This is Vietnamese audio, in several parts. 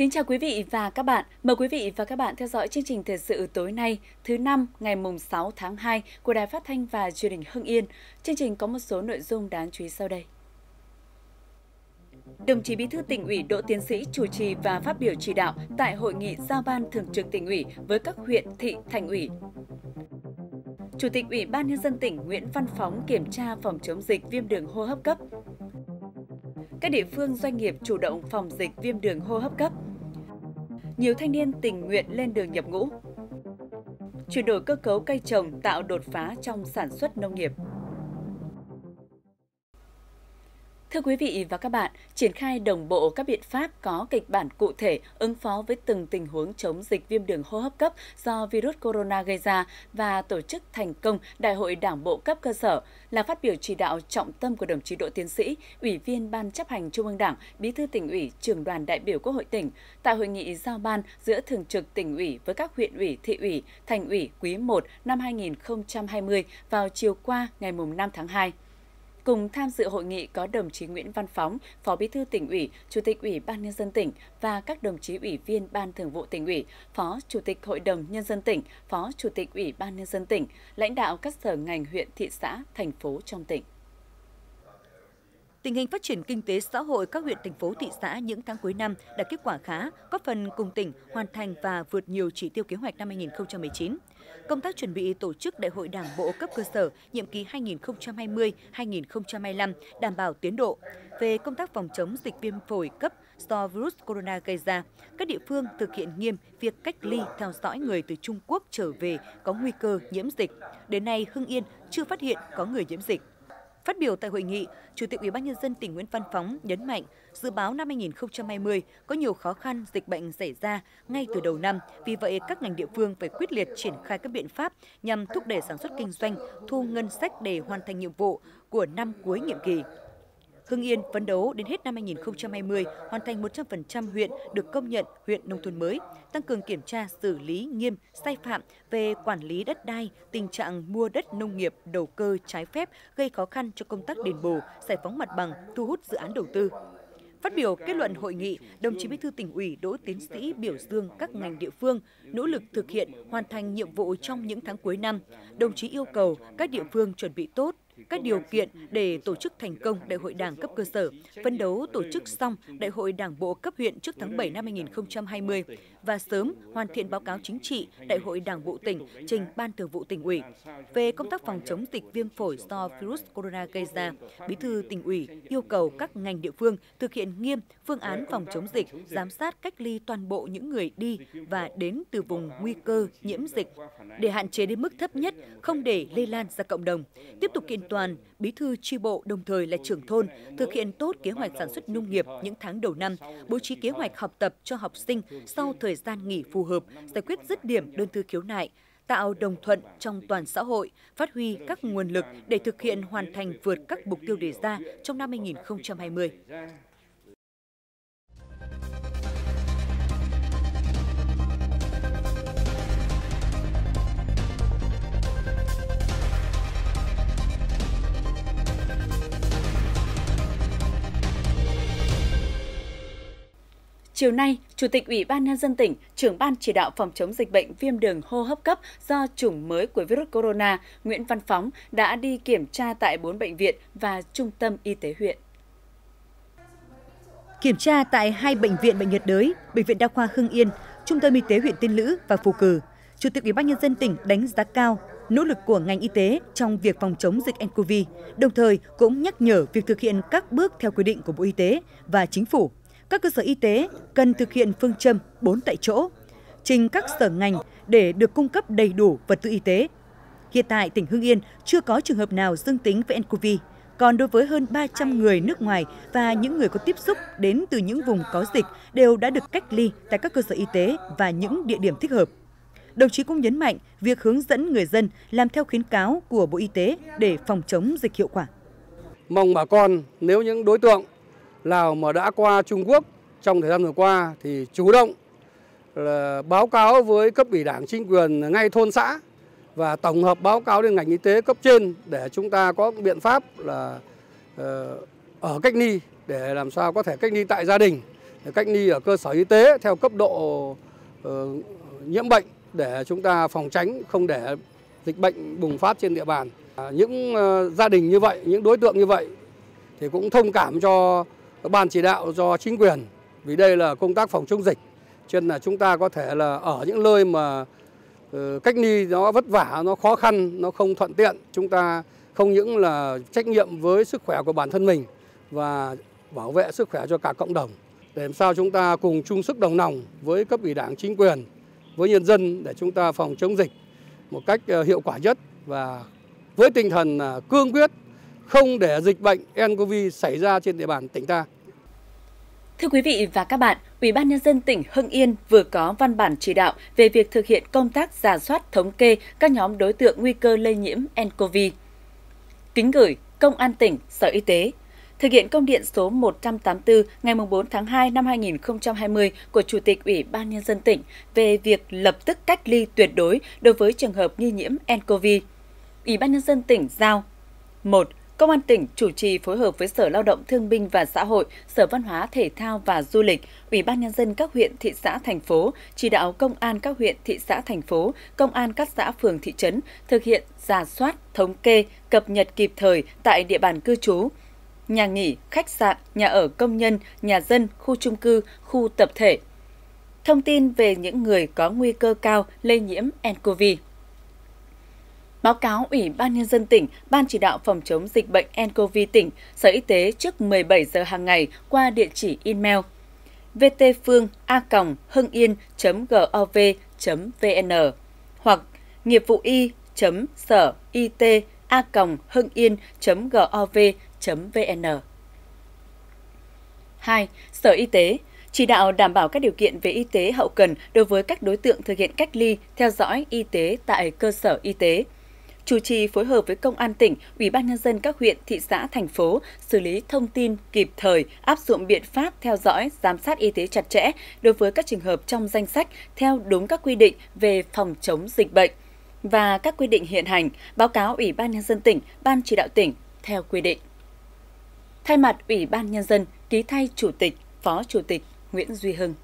Kính chào quý vị và các bạn. Mời quý vị và các bạn theo dõi chương trình thời sự tối nay, thứ năm ngày mùng 6 tháng 2 của Đài Phát thanh và Truyền hình Hưng Yên. Chương trình có một số nội dung đáng chú ý sau đây. Đồng chí Bí thư tỉnh ủy Đỗ Tiến Sĩ chủ trì và phát biểu chỉ đạo tại hội nghị giao ban thường trực tỉnh ủy với các huyện, thị, thành ủy. Chủ tịch Ủy ban nhân dân tỉnh Nguyễn Văn Phóng kiểm tra phòng chống dịch viêm đường hô hấp cấp. Các địa phương doanh nghiệp chủ động phòng dịch viêm đường hô hấp cấp. Nhiều thanh niên tình nguyện lên đường nhập ngũ. Chuyển đổi cơ cấu cây trồng tạo đột phá trong sản xuất nông nghiệp. Thưa quý vị và các bạn, triển khai đồng bộ các biện pháp có kịch bản cụ thể ứng phó với từng tình huống chống dịch viêm đường hô hấp cấp do virus corona gây ra và tổ chức thành công Đại hội Đảng bộ cấp cơ sở là phát biểu chỉ đạo trọng tâm của đồng chí Đỗ Tiến Sĩ, Ủy viên Ban chấp hành Trung ương Đảng, Bí thư tỉnh ủy, trưởng đoàn đại biểu Quốc hội tỉnh tại hội nghị giao ban giữa thường trực tỉnh ủy với các huyện ủy, thị ủy, thành ủy quý 1 năm 2020 vào chiều qua ngày 5 tháng 2. Cùng tham dự hội nghị có đồng chí Nguyễn Văn Phóng, Phó Bí thư tỉnh ủy, Chủ tịch Ủy ban nhân dân tỉnh và các đồng chí ủy viên Ban Thường vụ tỉnh ủy, Phó Chủ tịch Hội đồng nhân dân tỉnh, Phó Chủ tịch Ủy ban nhân dân tỉnh, lãnh đạo các sở ngành huyện, thị xã, thành phố trong tỉnh. Tình hình phát triển kinh tế xã hội các huyện, thành phố, thị xã những tháng cuối năm đạt kết quả khá, góp phần cùng tỉnh hoàn thành và vượt nhiều chỉ tiêu kế hoạch năm 2019 công tác chuẩn bị tổ chức Đại hội Đảng bộ cấp cơ sở nhiệm kỳ 2020-2025 đảm bảo tiến độ. Về công tác phòng chống dịch viêm phổi cấp do virus corona gây ra, các địa phương thực hiện nghiêm việc cách ly theo dõi người từ Trung Quốc trở về có nguy cơ nhiễm dịch. Đến nay, Hưng Yên chưa phát hiện có người nhiễm dịch. Phát biểu tại hội nghị, Chủ tịch Ủy ban nhân dân tỉnh Nguyễn Văn Phóng nhấn mạnh, dự báo năm 2020 có nhiều khó khăn dịch bệnh xảy ra ngay từ đầu năm, vì vậy các ngành địa phương phải quyết liệt triển khai các biện pháp nhằm thúc đẩy sản xuất kinh doanh, thu ngân sách để hoàn thành nhiệm vụ của năm cuối nhiệm kỳ. Hưng Yên phấn đấu đến hết năm 2020 hoàn thành 100% huyện được công nhận huyện nông thôn mới, tăng cường kiểm tra xử lý nghiêm sai phạm về quản lý đất đai, tình trạng mua đất nông nghiệp đầu cơ trái phép gây khó khăn cho công tác đền bù, giải phóng mặt bằng, thu hút dự án đầu tư. Phát biểu kết luận hội nghị, đồng chí Bí thư tỉnh ủy Đỗ Tiến Sĩ biểu dương các ngành địa phương nỗ lực thực hiện hoàn thành nhiệm vụ trong những tháng cuối năm. Đồng chí yêu cầu các địa phương chuẩn bị tốt các điều kiện để tổ chức thành công Đại hội Đảng cấp cơ sở, phấn đấu tổ chức xong Đại hội Đảng bộ cấp huyện trước tháng 7 năm 2020 và sớm hoàn thiện báo cáo chính trị Đại hội Đảng bộ tỉnh trình Ban Thường vụ tỉnh ủy. Về công tác phòng chống dịch viêm phổi do virus corona gây ra, Bí thư tỉnh ủy yêu cầu các ngành địa phương thực hiện nghiêm phương án phòng chống dịch, giám sát cách ly toàn bộ những người đi và đến từ vùng nguy cơ nhiễm dịch để hạn chế đến mức thấp nhất, không để lây lan ra cộng đồng. Tiếp tục kiện toàn, bí thư tri bộ đồng thời là trưởng thôn, thực hiện tốt kế hoạch sản xuất nông nghiệp những tháng đầu năm, bố trí kế hoạch học tập cho học sinh sau thời gian nghỉ phù hợp, giải quyết dứt điểm đơn thư khiếu nại, tạo đồng thuận trong toàn xã hội, phát huy các nguồn lực để thực hiện hoàn thành vượt các mục tiêu đề ra trong năm 2020. Chiều nay, Chủ tịch Ủy ban Nhân dân tỉnh, trưởng ban chỉ đạo phòng chống dịch bệnh viêm đường hô hấp cấp do chủng mới của virus corona Nguyễn Văn Phóng đã đi kiểm tra tại 4 bệnh viện và trung tâm y tế huyện. Kiểm tra tại hai bệnh viện bệnh nhiệt đới, Bệnh viện Đa khoa Hưng Yên, Trung tâm Y tế huyện Tiên Lữ và Phù Cử, Chủ tịch Ủy ban nhân dân tỉnh đánh giá cao nỗ lực của ngành y tế trong việc phòng chống dịch nCoV, đồng thời cũng nhắc nhở việc thực hiện các bước theo quy định của Bộ Y tế và Chính phủ các cơ sở y tế cần thực hiện phương châm 4 tại chỗ, trình các sở ngành để được cung cấp đầy đủ vật tư y tế. Hiện tại, tỉnh Hưng Yên chưa có trường hợp nào dương tính với nCoV, còn đối với hơn 300 người nước ngoài và những người có tiếp xúc đến từ những vùng có dịch đều đã được cách ly tại các cơ sở y tế và những địa điểm thích hợp. Đồng chí cũng nhấn mạnh việc hướng dẫn người dân làm theo khuyến cáo của Bộ Y tế để phòng chống dịch hiệu quả. Mong bà con nếu những đối tượng Lào mà đã qua Trung Quốc trong thời gian vừa qua thì chủ động là báo cáo với cấp ủy đảng chính quyền ngay thôn xã và tổng hợp báo cáo đến ngành y tế cấp trên để chúng ta có biện pháp là ờ, ở cách ly để làm sao có thể cách ly tại gia đình cách ly ở cơ sở y tế theo cấp độ ờ, nhiễm bệnh để chúng ta phòng tránh không để dịch bệnh bùng phát trên địa bàn. Những ờ, gia đình như vậy, những đối tượng như vậy thì cũng thông cảm cho ban chỉ đạo, do chính quyền vì đây là công tác phòng chống dịch. Cho nên là chúng ta có thể là ở những nơi mà ờ, cách ly nó vất vả, nó khó khăn, nó không thuận tiện, chúng ta không những là trách nhiệm với sức khỏe của bản thân mình và bảo vệ sức khỏe cho cả cộng đồng để làm sao chúng ta cùng chung sức đồng lòng với cấp ủy đảng chính quyền với nhân dân để chúng ta phòng chống dịch một cách ờ, hiệu quả nhất và với tinh thần ờ, cương quyết không để dịch bệnh nCoV xảy ra trên địa bàn tỉnh ta. Thưa quý vị và các bạn, Ủy ban nhân dân tỉnh Hưng Yên vừa có văn bản chỉ đạo về việc thực hiện công tác giả soát thống kê các nhóm đối tượng nguy cơ lây nhiễm nCoV. Kính gửi Công an tỉnh, Sở Y tế, thực hiện công điện số 184 ngày 4 tháng 2 năm 2020 của Chủ tịch Ủy ban Nhân dân tỉnh về việc lập tức cách ly tuyệt đối đối với trường hợp nghi nhiễm nCoV. Ủy ban Nhân dân tỉnh giao 1. Công an tỉnh chủ trì phối hợp với Sở Lao động Thương binh và Xã hội, Sở Văn hóa Thể thao và Du lịch, Ủy ban Nhân dân các huyện, thị xã, thành phố, chỉ đạo công an các huyện, thị xã, thành phố, công an các xã, phường, thị trấn thực hiện giả soát, thống kê, cập nhật kịp thời tại địa bàn cư trú, nhà nghỉ, khách sạn, nhà ở công nhân, nhà dân, khu trung cư, khu tập thể. Thông tin về những người có nguy cơ cao lây nhiễm nCoV. Báo cáo Ủy ban Nhân dân tỉnh, Ban chỉ đạo phòng chống dịch bệnh nCoV tỉnh, Sở Y tế trước 17 giờ hàng ngày qua địa chỉ email vtphương a hưng yên gov vn hoặc nghiệp vụ y sở it a hưng yên gov vn 2. Sở Y tế chỉ đạo đảm bảo các điều kiện về y tế hậu cần đối với các đối tượng thực hiện cách ly, theo dõi y tế tại cơ sở y tế. Chủ trì phối hợp với Công an tỉnh, Ủy ban Nhân dân các huyện, thị xã, thành phố xử lý thông tin kịp thời, áp dụng biện pháp theo dõi, giám sát y tế chặt chẽ đối với các trường hợp trong danh sách theo đúng các quy định về phòng chống dịch bệnh và các quy định hiện hành, báo cáo Ủy ban Nhân dân tỉnh, Ban chỉ đạo tỉnh theo quy định. Thay mặt Ủy ban Nhân dân, ký thay Chủ tịch, Phó Chủ tịch Nguyễn Duy Hưng.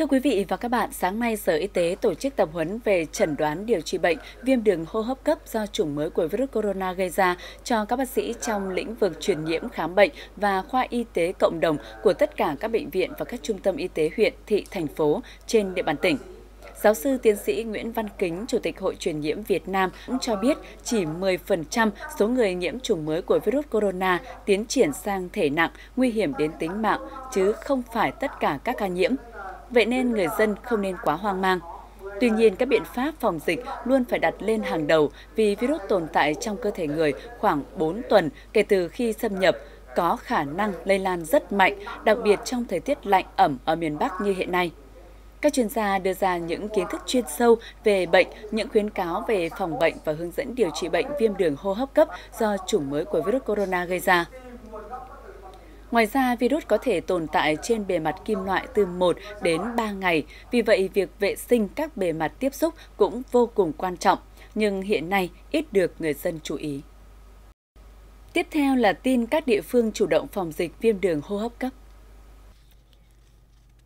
Thưa quý vị và các bạn, sáng nay Sở Y tế tổ chức tập huấn về chẩn đoán điều trị bệnh viêm đường hô hấp cấp do chủng mới của virus corona gây ra cho các bác sĩ trong lĩnh vực truyền nhiễm khám bệnh và khoa y tế cộng đồng của tất cả các bệnh viện và các trung tâm y tế huyện, thị, thành phố trên địa bàn tỉnh. Giáo sư tiến sĩ Nguyễn Văn Kính, Chủ tịch Hội truyền nhiễm Việt Nam cũng cho biết chỉ 10% số người nhiễm chủng mới của virus corona tiến triển sang thể nặng, nguy hiểm đến tính mạng, chứ không phải tất cả các ca nhiễm. Vậy nên người dân không nên quá hoang mang. Tuy nhiên, các biện pháp phòng dịch luôn phải đặt lên hàng đầu vì virus tồn tại trong cơ thể người khoảng 4 tuần kể từ khi xâm nhập, có khả năng lây lan rất mạnh, đặc biệt trong thời tiết lạnh ẩm ở miền Bắc như hiện nay. Các chuyên gia đưa ra những kiến thức chuyên sâu về bệnh, những khuyến cáo về phòng bệnh và hướng dẫn điều trị bệnh viêm đường hô hấp cấp do chủng mới của virus corona gây ra. Ngoài ra, virus có thể tồn tại trên bề mặt kim loại từ 1 đến 3 ngày, vì vậy việc vệ sinh các bề mặt tiếp xúc cũng vô cùng quan trọng, nhưng hiện nay ít được người dân chú ý. Tiếp theo là tin các địa phương chủ động phòng dịch viêm đường hô hấp cấp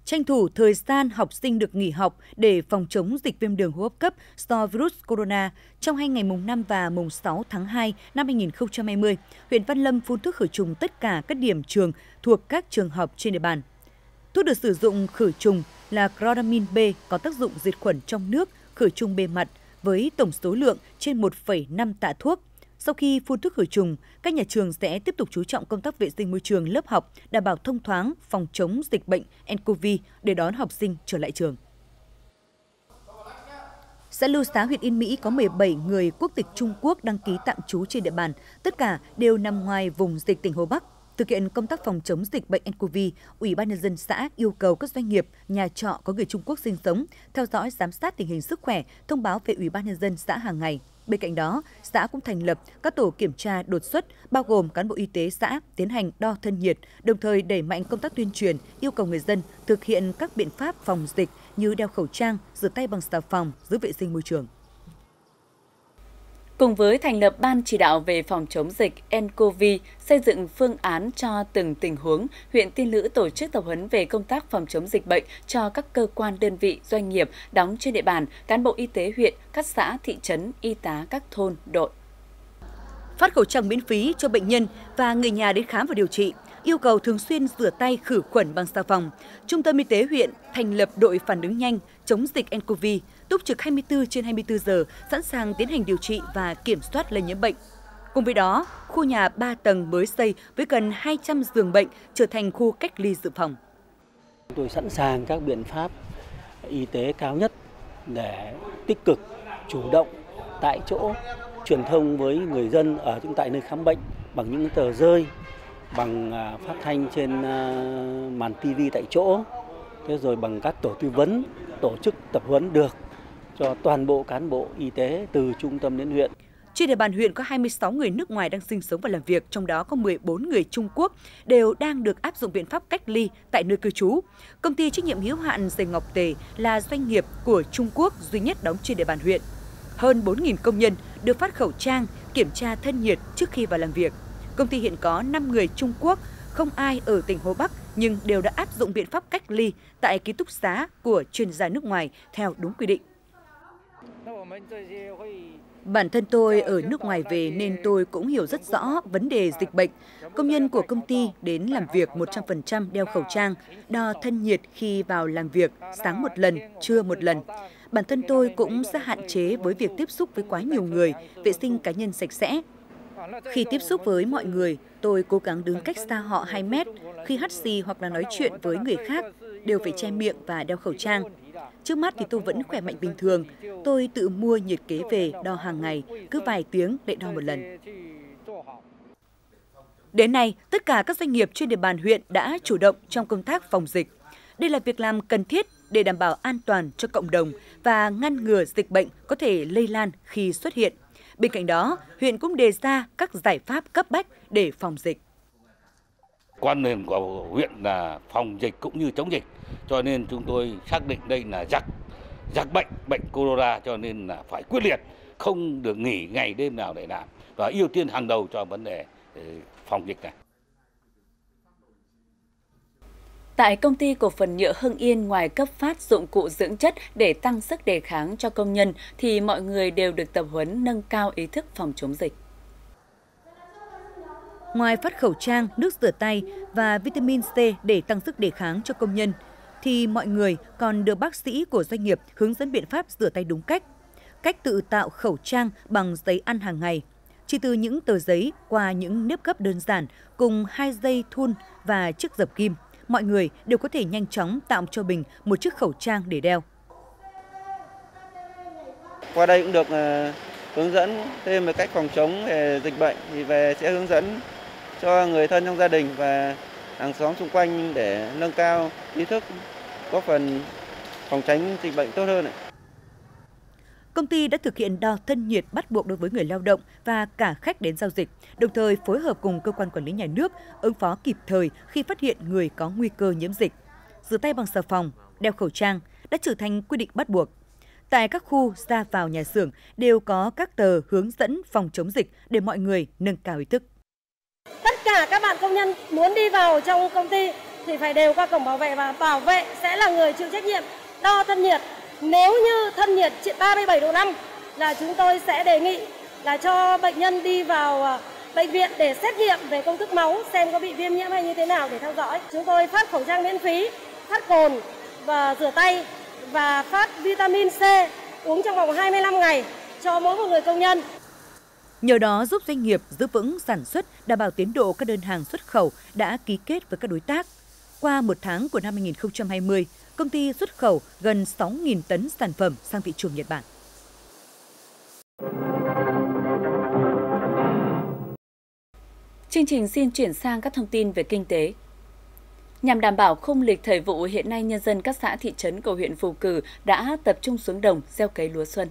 tranh thủ thời gian học sinh được nghỉ học để phòng chống dịch viêm đường hô hấp cấp do virus corona trong hai ngày mùng 5 và mùng 6 tháng 2 năm 2020, huyện Văn Lâm phun thuốc khử trùng tất cả các điểm trường thuộc các trường học trên địa bàn. Thuốc được sử dụng khử trùng là Chloramin B có tác dụng diệt khuẩn trong nước, khử trùng bề mặt với tổng số lượng trên 1,5 tạ thuốc – sau khi phun thuốc khử trùng, các nhà trường sẽ tiếp tục chú trọng công tác vệ sinh môi trường lớp học, đảm bảo thông thoáng, phòng chống dịch bệnh nCoV để đón học sinh trở lại trường. Xã Lưu Xá, huyện Yên Mỹ có 17 người quốc tịch Trung Quốc đăng ký tạm trú trên địa bàn, tất cả đều nằm ngoài vùng dịch tỉnh Hồ Bắc. Thực hiện công tác phòng chống dịch bệnh nCoV, Ủy ban nhân dân xã yêu cầu các doanh nghiệp, nhà trọ có người Trung Quốc sinh sống theo dõi giám sát tình hình sức khỏe, thông báo về Ủy ban nhân dân xã hàng ngày. Bên cạnh đó, xã cũng thành lập các tổ kiểm tra đột xuất bao gồm cán bộ y tế xã tiến hành đo thân nhiệt, đồng thời đẩy mạnh công tác tuyên truyền, yêu cầu người dân thực hiện các biện pháp phòng dịch như đeo khẩu trang, rửa tay bằng xà phòng, giữ vệ sinh môi trường cùng với thành lập Ban chỉ đạo về phòng chống dịch nCoV, xây dựng phương án cho từng tình huống, huyện Tiên Lữ tổ chức tập huấn về công tác phòng chống dịch bệnh cho các cơ quan đơn vị, doanh nghiệp đóng trên địa bàn, cán bộ y tế huyện, các xã, thị trấn, y tá các thôn, đội. Phát khẩu trang miễn phí cho bệnh nhân và người nhà đến khám và điều trị, yêu cầu thường xuyên rửa tay khử khuẩn bằng xà phòng. Trung tâm y tế huyện thành lập đội phản ứng nhanh chống dịch nCoV, túc trực 24 trên 24 giờ, sẵn sàng tiến hành điều trị và kiểm soát lây nhiễm bệnh. Cùng với đó, khu nhà 3 tầng mới xây với gần 200 giường bệnh trở thành khu cách ly dự phòng. Chúng tôi sẵn sàng các biện pháp y tế cao nhất để tích cực, chủ động tại chỗ truyền thông với người dân ở những tại nơi khám bệnh bằng những tờ rơi, bằng à, phát thanh trên à, màn TV tại chỗ, thế rồi bằng các tổ tư vấn, tổ chức tập huấn được cho toàn bộ cán bộ y tế từ trung tâm đến huyện. Trên địa bàn huyện có 26 người nước ngoài đang sinh sống và làm việc, trong đó có 14 người Trung Quốc đều đang được áp dụng biện pháp cách ly tại nơi cư trú. Công ty trách nhiệm hữu hạn Dày Ngọc Tề là doanh nghiệp của Trung Quốc duy nhất đóng trên địa bàn huyện. Hơn 4.000 công nhân được phát khẩu trang, kiểm tra thân nhiệt trước khi vào làm việc. Công ty hiện có 5 người Trung Quốc, không ai ở tỉnh Hồ Bắc nhưng đều đã áp dụng biện pháp cách ly tại ký túc xá của chuyên gia nước ngoài theo đúng quy định. Bản thân tôi ở nước ngoài về nên tôi cũng hiểu rất rõ vấn đề dịch bệnh. Công nhân của công ty đến làm việc 100% đeo khẩu trang, đo thân nhiệt khi vào làm việc, sáng một lần, trưa một lần. Bản thân tôi cũng sẽ hạn chế với việc tiếp xúc với quá nhiều người, vệ sinh cá nhân sạch sẽ. Khi tiếp xúc với mọi người, tôi cố gắng đứng cách xa họ 2 mét. Khi hắt xì hoặc là nói chuyện với người khác, đều phải che miệng và đeo khẩu trang. Trước mắt thì tôi vẫn khỏe mạnh bình thường. Tôi tự mua nhiệt kế về đo hàng ngày, cứ vài tiếng lại đo một lần. Đến nay, tất cả các doanh nghiệp trên địa bàn huyện đã chủ động trong công tác phòng dịch. Đây là việc làm cần thiết để đảm bảo an toàn cho cộng đồng và ngăn ngừa dịch bệnh có thể lây lan khi xuất hiện. Bên cạnh đó, huyện cũng đề ra các giải pháp cấp bách để phòng dịch. Quan niệm của huyện là phòng dịch cũng như chống dịch, cho nên chúng tôi xác định đây là giặc, giặc bệnh, bệnh corona cho nên là phải quyết liệt, không được nghỉ ngày đêm nào để làm và ưu tiên hàng đầu cho vấn đề ừ, phòng dịch này. Tại công ty cổ phần nhựa Hưng Yên ngoài cấp phát dụng cụ dưỡng chất để tăng sức đề kháng cho công nhân thì mọi người đều được tập huấn nâng cao ý thức phòng chống dịch. Ngoài phát khẩu trang, nước rửa tay và vitamin C để tăng sức đề kháng cho công nhân, thì mọi người còn được bác sĩ của doanh nghiệp hướng dẫn biện pháp rửa tay đúng cách, cách tự tạo khẩu trang bằng giấy ăn hàng ngày, chỉ từ những tờ giấy qua những nếp gấp đơn giản cùng hai dây thun và chiếc dập kim mọi người đều có thể nhanh chóng tạo cho mình một chiếc khẩu trang để đeo. Qua đây cũng được ờ, hướng dẫn thêm về cách phòng chống về dịch bệnh thì về sẽ hướng dẫn cho người thân trong gia đình và hàng xóm xung quanh để nâng cao ý thức góp phần phòng tránh dịch bệnh tốt hơn. Công ty đã thực hiện đo thân nhiệt bắt buộc đối với người lao động và cả khách đến giao dịch, đồng thời phối hợp cùng cơ quan quản lý nhà nước ứng phó kịp thời khi phát hiện người có nguy cơ nhiễm dịch. Rửa tay bằng xà phòng, đeo khẩu trang đã trở thành quy định bắt buộc. Tại các khu ra vào nhà xưởng đều có các tờ hướng dẫn phòng chống dịch để mọi người nâng cao ý thức. Cả các bạn công nhân muốn đi vào trong công ty thì phải đều qua cổng bảo vệ và bảo vệ sẽ là người chịu trách nhiệm đo thân nhiệt nếu như thân nhiệt 37 độ 5 là chúng tôi sẽ đề nghị là cho bệnh nhân đi vào à, bệnh viện để xét nghiệm về công thức máu xem có bị viêm nhiễm hay như thế nào để theo dõi. Chúng tôi phát khẩu trang miễn phí, phát cồn và rửa tay và phát vitamin C uống trong vòng 25 ngày cho mỗi một người công nhân. Nhờ đó giúp doanh nghiệp giữ vững sản xuất, đảm bảo tiến độ các đơn hàng xuất khẩu đã ký kết với các đối tác. Qua một tháng của năm 2020, công ty xuất khẩu gần 6.000 tấn sản phẩm sang thị trường Nhật Bản. Chương trình xin chuyển sang các thông tin về kinh tế. Nhằm đảm bảo khung lịch thời vụ hiện nay nhân dân các xã thị trấn của huyện Phù Cử đã tập trung xuống đồng gieo cấy lúa xuân.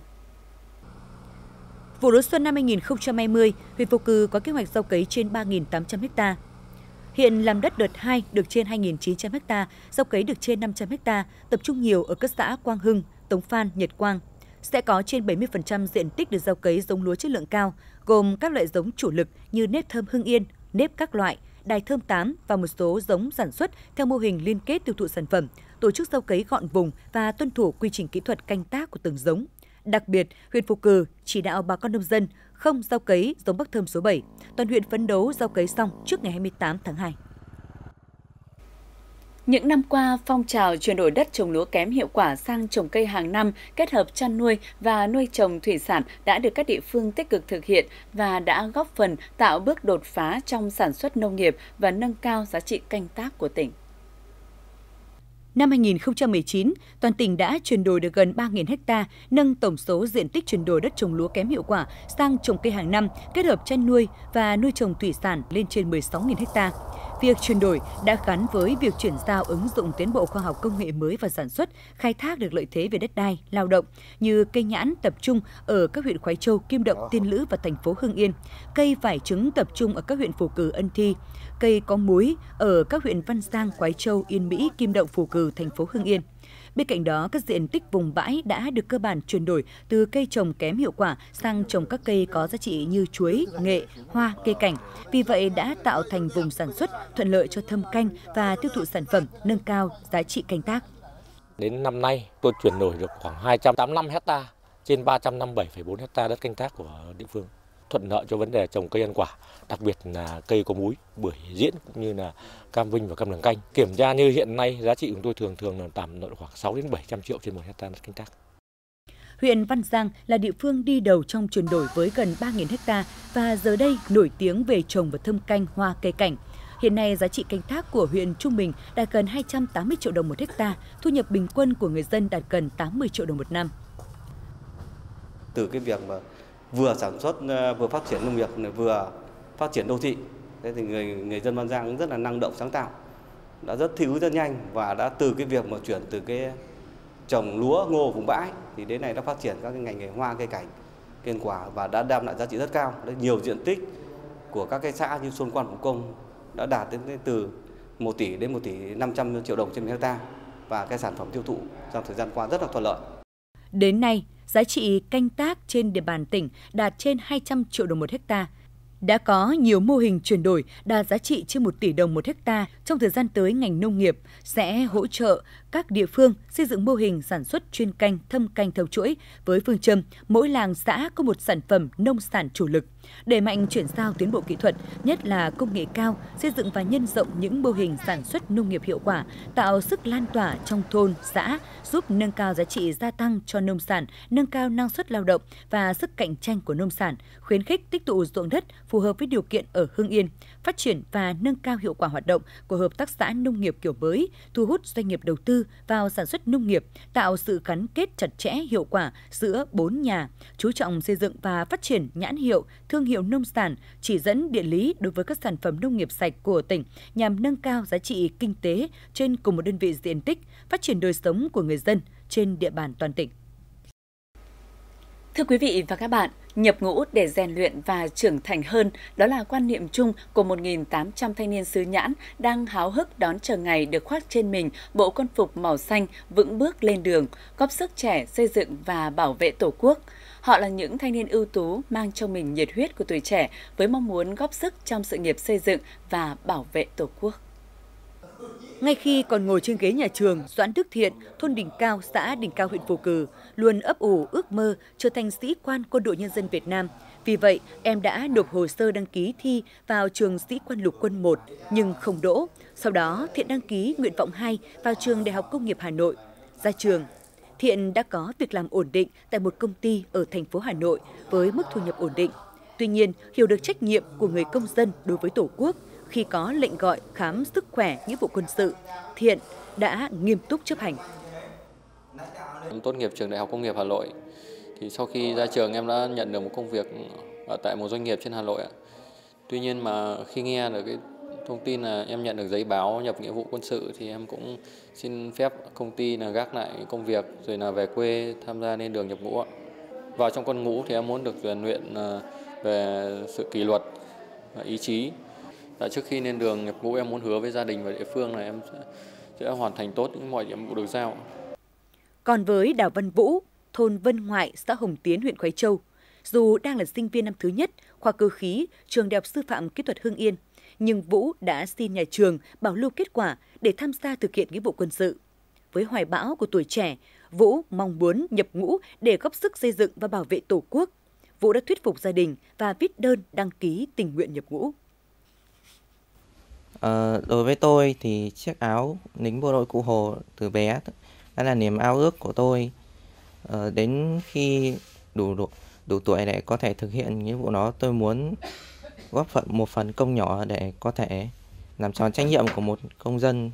Vụ lúa xuân năm 2020, huyện Phù Cừ có kế hoạch gieo cấy trên 3.800 ha. Hiện làm đất đợt 2 được trên 2.900 ha, gieo cấy được trên 500 ha, tập trung nhiều ở các xã Quang Hưng, Tống Phan, Nhật Quang. sẽ có trên 70% diện tích được gieo cấy giống lúa chất lượng cao, gồm các loại giống chủ lực như nếp thơm Hưng Yên, nếp các loại, đài thơm 8 và một số giống sản xuất theo mô hình liên kết tiêu thụ sản phẩm, tổ chức gieo cấy gọn vùng và tuân thủ quy trình kỹ thuật canh tác của từng giống. Đặc biệt, huyện Phù Cử chỉ đạo bà con nông dân không gieo cấy giống Bắc Thơm số 7. Toàn huyện phấn đấu gieo cấy xong trước ngày 28 tháng 2. Những năm qua, phong trào chuyển đổi đất trồng lúa kém hiệu quả sang trồng cây hàng năm, kết hợp chăn nuôi và nuôi trồng thủy sản đã được các địa phương tích cực thực hiện và đã góp phần tạo bước đột phá trong sản xuất nông nghiệp và nâng cao giá trị canh tác của tỉnh. Năm 2019, toàn tỉnh đã chuyển đổi được gần 3.000 ha, nâng tổng số diện tích chuyển đổi đất trồng lúa kém hiệu quả sang trồng cây hàng năm, kết hợp chăn nuôi và nuôi trồng thủy sản lên trên 16.000 ha. Việc chuyển đổi đã gắn với việc chuyển giao ứng dụng tiến bộ khoa học công nghệ mới và sản xuất, khai thác được lợi thế về đất đai, lao động như cây nhãn tập trung ở các huyện Khoái Châu, Kim Động, Tiên Lữ và thành phố Hưng Yên, cây vải trứng tập trung ở các huyện Phù Cử, Ân Thi, cây có muối ở các huyện Văn Giang, Khoái Châu, Yên Mỹ, Kim Động, Phù Cử, thành phố Hưng Yên. Bên cạnh đó, các diện tích vùng bãi đã được cơ bản chuyển đổi từ cây trồng kém hiệu quả sang trồng các cây có giá trị như chuối, nghệ, hoa, cây cảnh. Vì vậy đã tạo thành vùng sản xuất thuận lợi cho thâm canh và tiêu thụ sản phẩm, nâng cao giá trị canh tác. Đến năm nay, tôi chuyển đổi được khoảng 285 hecta trên 357,4 hecta đất canh tác của địa phương thuận lợi cho vấn đề trồng cây ăn quả, đặc biệt là cây có múi, bưởi diễn cũng như là cam vinh và cam đường canh. Kiểm tra như hiện nay giá trị của tôi thường thường là tầm khoảng 6 đến 700 triệu trên một hecta đất canh tác. Huyện Văn Giang là địa phương đi đầu trong chuyển đổi với gần 3.000 hecta và giờ đây nổi tiếng về trồng và thâm canh hoa cây cảnh. Hiện nay, giá trị canh tác của huyện Trung Bình đạt gần 280 triệu đồng một hecta, thu nhập bình quân của người dân đạt gần 80 triệu đồng một năm. Từ cái việc mà vừa sản xuất ờ, vừa phát triển nông nghiệp vừa phát triển đô thị thế thì người người dân Văn Giang cũng rất là năng động sáng tạo đã rất thích ứng rất nhanh và đã từ cái việc mà chuyển từ cái trồng lúa ngô vùng bãi thì đến này đã phát triển các cái ngành nghề hoa cây cảnh cây quả và đã đem lại giá trị rất cao đấy nhiều diện tích của các cái xã như Xuân Quan Phủ Công đã đạt đến từ 1 tỷ đến 1 tỷ 500 triệu đồng trên một hecta và cái sản phẩm tiêu thụ trong thời gian qua rất là thuận lợi. Đến nay, giá trị canh tác trên địa bàn tỉnh đạt trên 200 triệu đồng một hecta. Đã có nhiều mô hình chuyển đổi đạt giá trị trên 1 tỷ đồng một hecta. Trong thời gian tới, ngành nông nghiệp sẽ hỗ trợ các địa phương xây dựng mô hình sản xuất chuyên canh, thâm canh theo chuỗi với phương châm mỗi làng xã có một sản phẩm nông sản chủ lực đẩy mạnh chuyển giao tiến bộ kỹ thuật, nhất là công nghệ cao, xây dựng và nhân rộng những mô hình sản xuất nông nghiệp hiệu quả, tạo sức lan tỏa trong thôn, xã, giúp nâng cao giá trị gia tăng cho nông sản, nâng cao năng suất lao động và sức cạnh tranh của nông sản, khuyến khích tích tụ ruộng đất phù hợp với điều kiện ở Hưng Yên, phát triển và nâng cao hiệu quả hoạt động của hợp tác xã nông nghiệp kiểu mới, thu hút doanh nghiệp đầu tư vào sản xuất nông nghiệp, tạo sự gắn kết chặt chẽ hiệu quả giữa bốn nhà, chú trọng xây dựng và phát triển nhãn hiệu, thương hiệu nông sản, chỉ dẫn địa lý đối với các sản phẩm nông nghiệp sạch của tỉnh nhằm nâng cao giá trị kinh tế trên cùng một đơn vị diện tích, phát triển đời sống của người dân trên địa bàn toàn tỉnh. Thưa quý vị và các bạn, nhập ngũ để rèn luyện và trưởng thành hơn, đó là quan niệm chung của 1.800 thanh niên xứ Nhãn đang háo hức đón chờ ngày được khoác trên mình bộ quân phục màu xanh vững bước lên đường, góp sức trẻ xây dựng và bảo vệ Tổ quốc. Họ là những thanh niên ưu tú mang trong mình nhiệt huyết của tuổi trẻ với mong muốn góp sức trong sự nghiệp xây dựng và bảo vệ Tổ quốc. Ngay khi còn ngồi trên ghế nhà trường, Doãn Đức Thiện, thôn Đỉnh Cao, xã Đỉnh Cao, huyện Phù Cử, luôn ấp ủ ước mơ trở thành sĩ quan quân đội nhân dân Việt Nam. Vì vậy, em đã nộp hồ sơ đăng ký thi vào trường sĩ quan lục quân 1 nhưng không đỗ. Sau đó, Thiện đăng ký nguyện vọng 2 vào trường Đại học Công nghiệp Hà Nội. Ra trường, Thiện đã có việc làm ổn định tại một công ty ở thành phố Hà Nội với mức thu nhập ổn định. Tuy nhiên, hiểu được trách nhiệm của người công dân đối với Tổ quốc khi có lệnh gọi khám sức khỏe nghĩa vụ quân sự, Thiện đã nghiêm túc chấp hành. Em tốt nghiệp trường Đại học Công nghiệp Hà Nội. Thì sau khi ra trường em đã nhận được một công việc ở tại một doanh nghiệp trên Hà Nội. Tuy nhiên mà khi nghe được cái thông tin là em nhận được giấy báo nhập nghĩa vụ quân sự thì em cũng xin phép công ty là gác lại công việc rồi là về quê tham gia lên đường nhập ngũ vào trong quân ngũ thì em muốn được rèn luyện ờ, về sự kỷ luật và ý chí Tại trước khi lên đường nhập ngũ em muốn hứa với gia đình và địa phương là em sẽ, sẽ hoàn thành tốt những mọi nhiệm vụ được giao còn với Đào Văn Vũ thôn Vân Ngoại, xã Hồng Tiến, huyện Khói Châu. Dù đang là sinh viên năm thứ nhất, khoa cơ khí, trường Đại học Sư phạm Kỹ thuật Hưng Yên, nhưng Vũ đã xin nhà trường bảo lưu kết quả để tham gia thực hiện nghĩa vụ quân sự. Với hoài bão của tuổi trẻ, Vũ mong muốn nhập ngũ để góp sức xây dựng và bảo vệ Tổ quốc. Vũ đã thuyết phục gia đình và viết đơn đăng ký tình nguyện nhập ngũ. À, đối với tôi thì chiếc áo lính bộ đội Cụ Hồ từ bé đã là niềm ao ước của tôi. À, đến khi đủ, đủ đủ tuổi để có thể thực hiện nghĩa vụ đó, tôi muốn góp phần một phần công nhỏ để có thể làm tròn trách nhiệm của một công dân.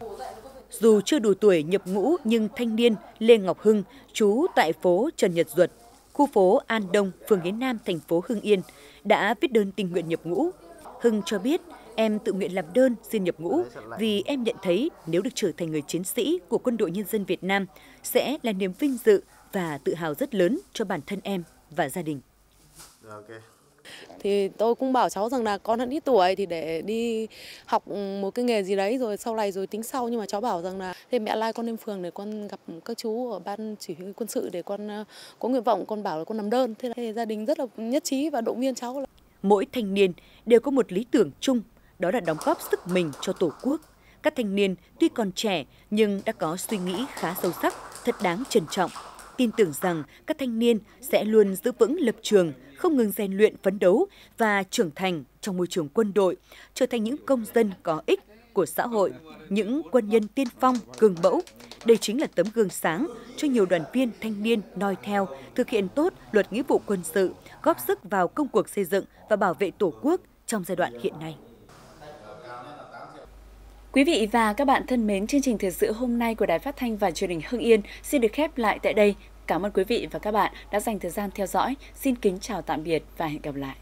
Dù chưa đủ tuổi nhập ngũ nhưng thanh niên Lê Ngọc Hưng, trú tại phố Trần Nhật Duật, khu phố An Đông, phường Yến Nam, thành phố Hưng Yên, đã viết đơn tình nguyện nhập ngũ. Hưng cho biết em tự nguyện làm đơn xin nhập ngũ vì em nhận thấy nếu được trở thành người chiến sĩ của Quân đội Nhân dân Việt Nam sẽ là niềm vinh dự và tự hào rất lớn cho bản thân em và gia đình. Thì tôi cũng bảo cháu rằng là con vẫn ít tuổi thì để đi học một cái nghề gì đấy rồi sau này rồi tính sau nhưng mà cháu bảo rằng là thì mẹ lai con lên phường để con gặp các chú ở ban chỉ huy quân sự để con ờ, có nguyện vọng con bảo là con nằm đơn thế là gia đình rất là nhất trí và động viên cháu. Mỗi thanh niên đều có một lý tưởng chung đó là đóng góp sức mình cho Tổ quốc. Các thanh niên tuy còn trẻ nhưng đã có suy nghĩ khá sâu sắc, thật đáng trân trọng. Tin tưởng rằng các thanh niên sẽ luôn giữ vững lập trường, không ngừng rèn luyện phấn đấu và trưởng thành trong môi trường quân đội, trở thành những công dân có ích của xã hội, những quân nhân tiên phong, gương mẫu. Đây chính là tấm gương sáng cho nhiều đoàn viên thanh niên noi theo, thực hiện tốt luật nghĩa vụ quân sự, góp sức vào công cuộc xây dựng và bảo vệ Tổ quốc trong giai đoạn hiện nay. Quý vị và các bạn thân mến, chương trình thời sự hôm nay của Đài Phát thanh và Truyền hình Hưng Yên xin được khép lại tại đây. Cảm ơn quý vị và các bạn đã dành thời gian theo dõi. Xin kính chào tạm biệt và hẹn gặp lại.